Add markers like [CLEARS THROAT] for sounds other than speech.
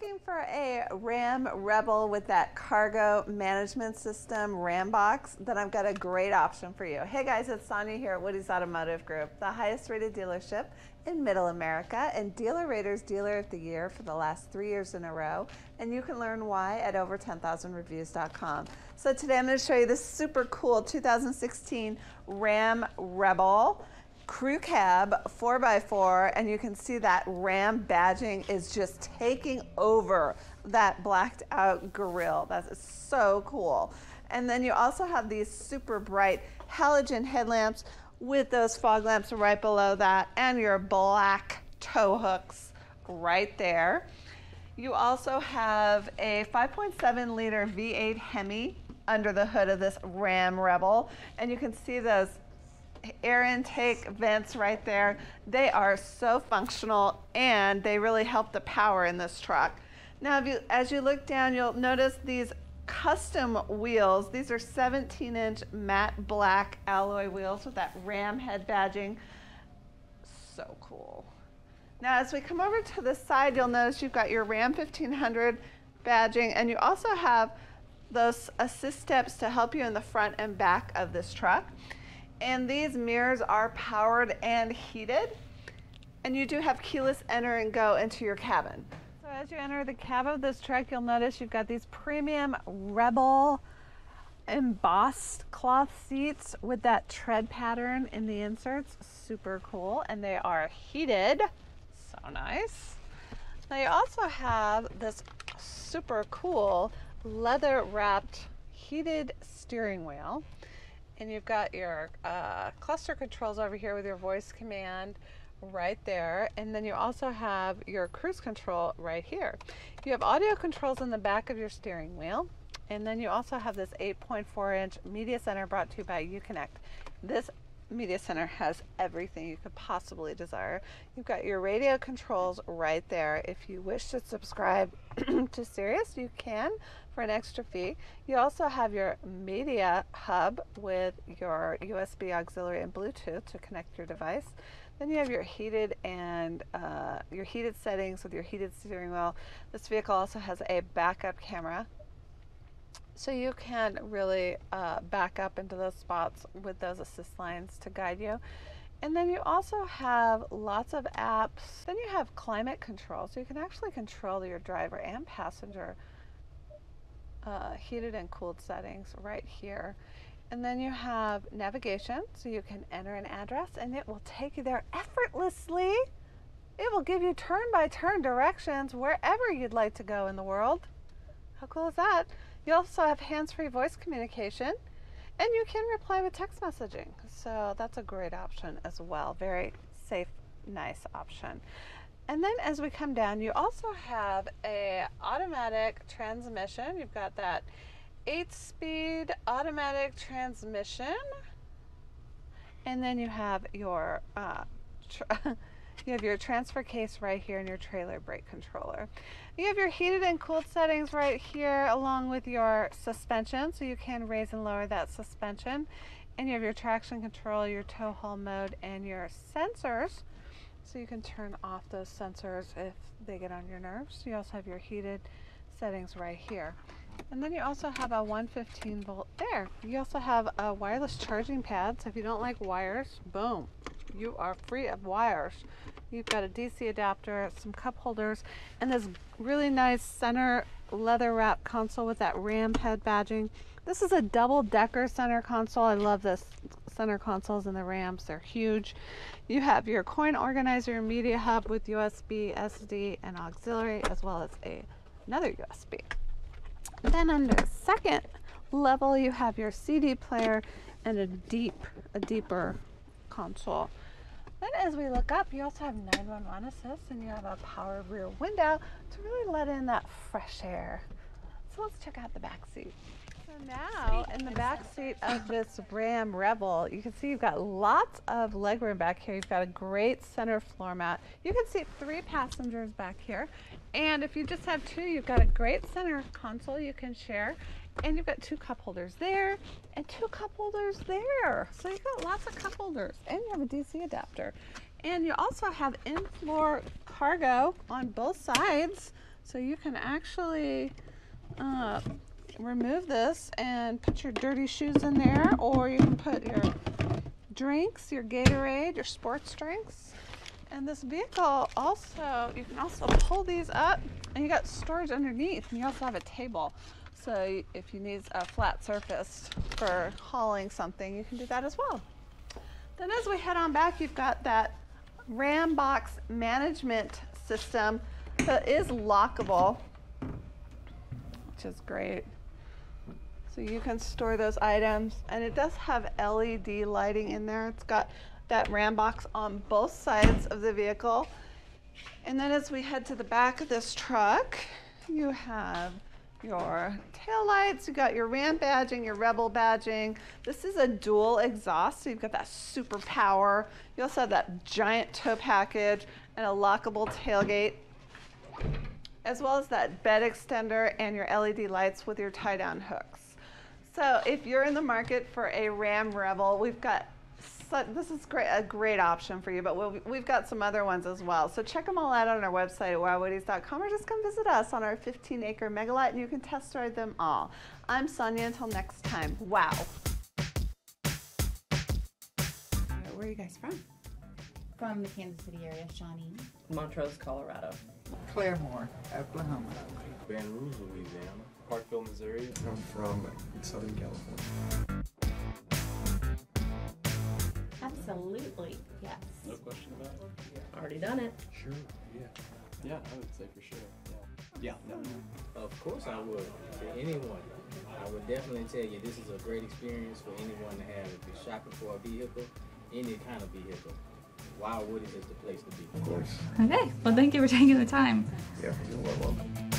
looking for a Ram Rebel with that cargo management system Ram box, then I've got a great option for you. Hey guys, it's Sonia here at Woody's Automotive Group, the highest rated dealership in Middle America and Dealer Raters Dealer of the Year for the last three years in a row. And you can learn why at over10,000reviews.com. So today I'm going to show you this super cool 2016 Ram Rebel crew cab 4x4 and you can see that Ram badging is just taking over that blacked out grille. That's so cool. And then you also have these super bright halogen headlamps with those fog lamps right below that and your black tow hooks right there. You also have a 5.7 liter V8 Hemi under the hood of this Ram Rebel and you can see those air intake vents right there. They are so functional and they really help the power in this truck. Now, you, as you look down, you'll notice these custom wheels. These are 17 inch matte black alloy wheels with that ram head badging. So cool. Now, as we come over to the side, you'll notice you've got your Ram 1500 badging and you also have those assist steps to help you in the front and back of this truck. And these mirrors are powered and heated. And you do have keyless enter and go into your cabin. So as you enter the cab of this truck, you'll notice you've got these premium Rebel embossed cloth seats with that tread pattern in the inserts. Super cool. And they are heated. So nice. Now you also have this super cool leather wrapped heated steering wheel and you've got your uh, cluster controls over here with your voice command right there. And then you also have your cruise control right here. You have audio controls in the back of your steering wheel. And then you also have this 8.4 inch media center brought to you by uconnect. This media center has everything you could possibly desire you've got your radio controls right there if you wish to subscribe [CLEARS THROAT] to Sirius you can for an extra fee. You also have your media hub with your USB auxiliary and Bluetooth to connect your device. Then you have your heated and uh, your heated settings with your heated steering wheel. This vehicle also has a backup camera. So you can really uh, back up into those spots with those assist lines to guide you. And then you also have lots of apps. Then you have climate control. So you can actually control your driver and passenger uh, heated and cooled settings right here. And then you have navigation, so you can enter an address and it will take you there effortlessly. It will give you turn by turn directions wherever you'd like to go in the world. How cool is that? You also have hands free voice communication and you can reply with text messaging. So that's a great option as well. Very safe, nice option. And then as we come down, you also have a automatic transmission. You've got that eight speed automatic transmission. And then you have your uh, [LAUGHS] you have your transfer case right here and your trailer brake controller. You have your heated and cooled settings right here along with your suspension so you can raise and lower that suspension. And you have your traction control, your tow haul mode, and your sensors so you can turn off those sensors if they get on your nerves. You also have your heated settings right here. And then you also have a 115 volt there. You also have a wireless charging pad. So if you don't like wires, boom, you are free of wires. You've got a DC adapter, some cup holders, and this really nice center leather wrap console with that Ram head badging. This is a double decker center console. I love this center consoles and the Rams. They're huge. You have your coin organizer media hub with USB, SD, and auxiliary, as well as a, another USB. Then under second level, you have your CD player and a deep, a deeper console. Then as we look up, you also have 911 assist and you have a power rear window to really let in that fresh air. So let's check out the back seat. So now in the back seat of this Ram Rebel, you can see you've got lots of legroom back here. You've got a great center floor mat. You can seat three passengers back here. And if you just have two, you've got a great center console you can share. And you've got two cup holders there and two cup holders there. So you've got lots of cup holders and you have a DC adapter. And you also have in-floor cargo on both sides So you can actually uh, remove this and put your dirty shoes in there, or you can put your drinks, your Gatorade, your sports drinks. And this vehicle also, you can also pull these up and you got storage underneath and you also have a table. So if you need a flat surface for hauling something, you can do that as well. Then as we head on back, you've got that RAM box management system that is lockable, which is great. So you can store those items and it does have LED lighting in there. It's got that RAM box on both sides of the vehicle. And then as we head to the back of this truck, you have your tail lights, you got your Ram badging, your Rebel badging. This is a dual exhaust, so you've got that super power. You also have that giant tow package and a lockable tailgate, as well as that bed extender and your LED lights with your tie down hooks. So if you're in the market for a Ram Rebel, we've got Uh, this is great, a great option for you, but we'll, we've got some other ones as well. So check them all out on our website at wowwoodys.com or just come visit us on our 15 acre megalot and you can test drive them all. I'm Sonia. Until next time, wow. Where are you guys from? From the Kansas City area, Shawnee. Montrose, Colorado. Claremore, Oklahoma. Baton Rouge, Louisiana. Parkville, Missouri. I'm from Southern California. Absolutely, yes. No question about it. Already done it. Sure, yeah. Yeah, I would say for sure. Yeah. Yeah, Of course I would. For anyone. I would definitely tell you this is a great experience for anyone to have. If you're shopping for a vehicle, any kind of vehicle, Wildwood is the place to be. Of course. Okay, well, thank you for taking the time. Yeah, you're welcome.